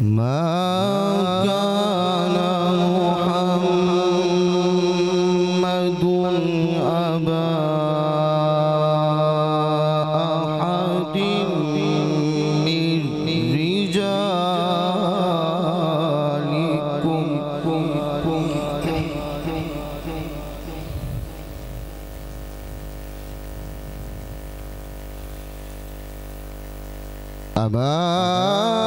ما كان محمد أبا أحد من رجالكم. أبا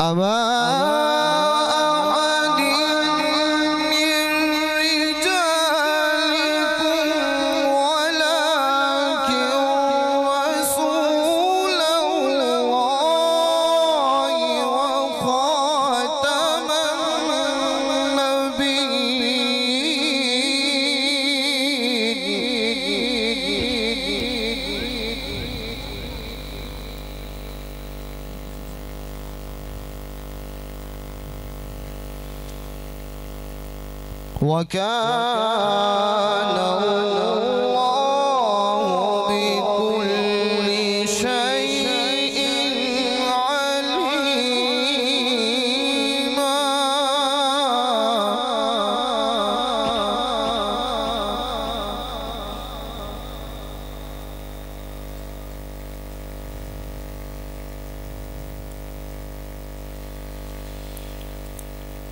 I'm Amar. وكان الله بكل شيء عليما.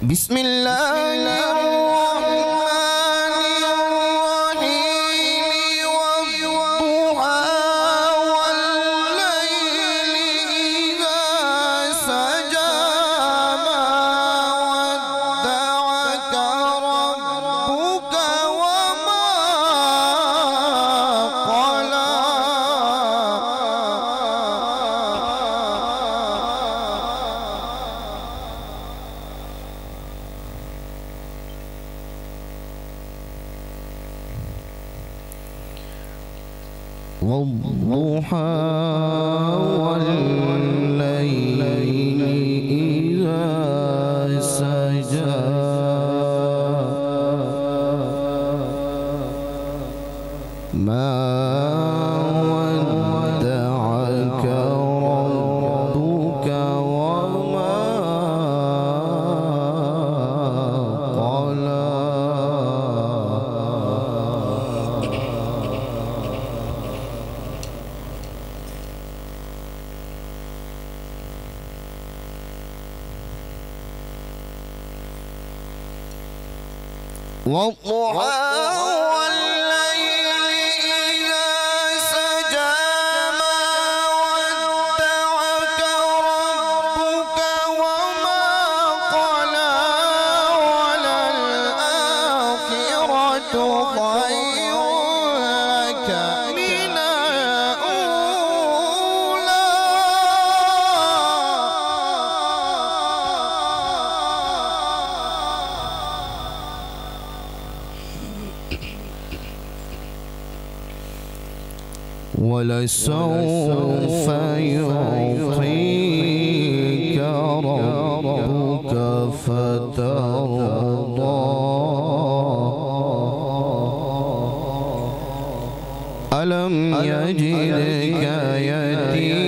بسم الله. والضحى والليل والضحى والليل إذا سجى ما ربك وما قلى وللآخرة خير ولسوف يعطيك ربك فترضى. ألم يجدك يتيما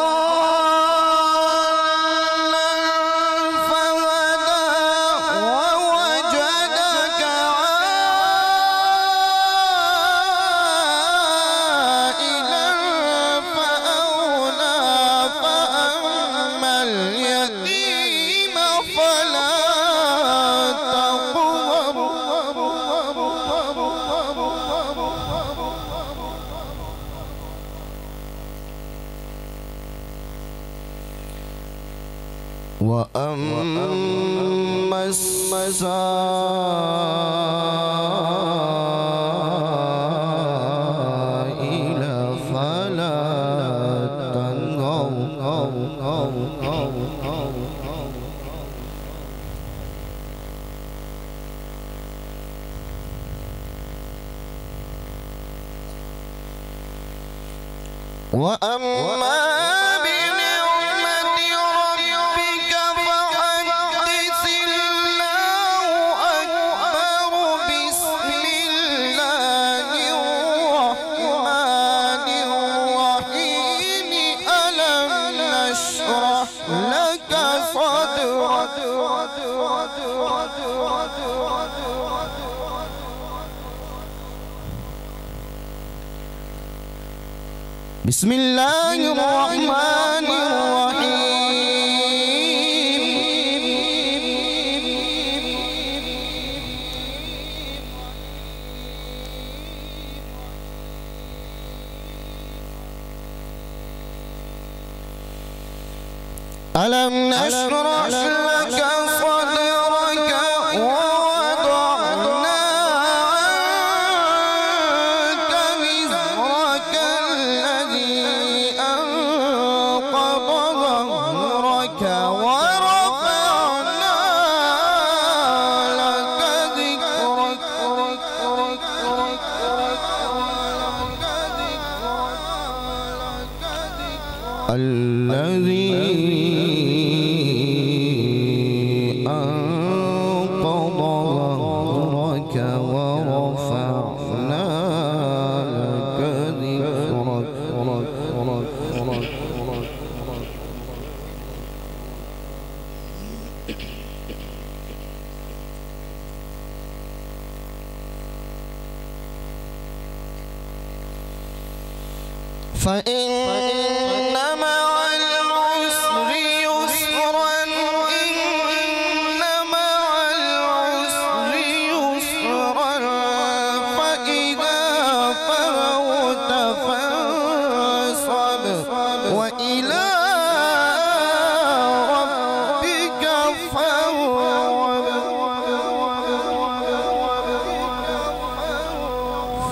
وأما السائل فلا تنهو وأما بسم الله الرحمن الرحيم. ألم نشرح لك Cowboy. فإن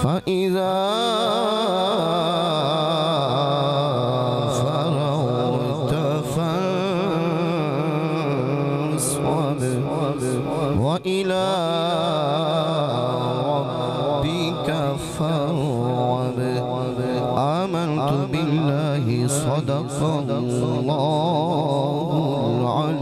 فإذا فرغت فانصب وإلى ربك فارغب. آمنت بالله صدق الله العظيم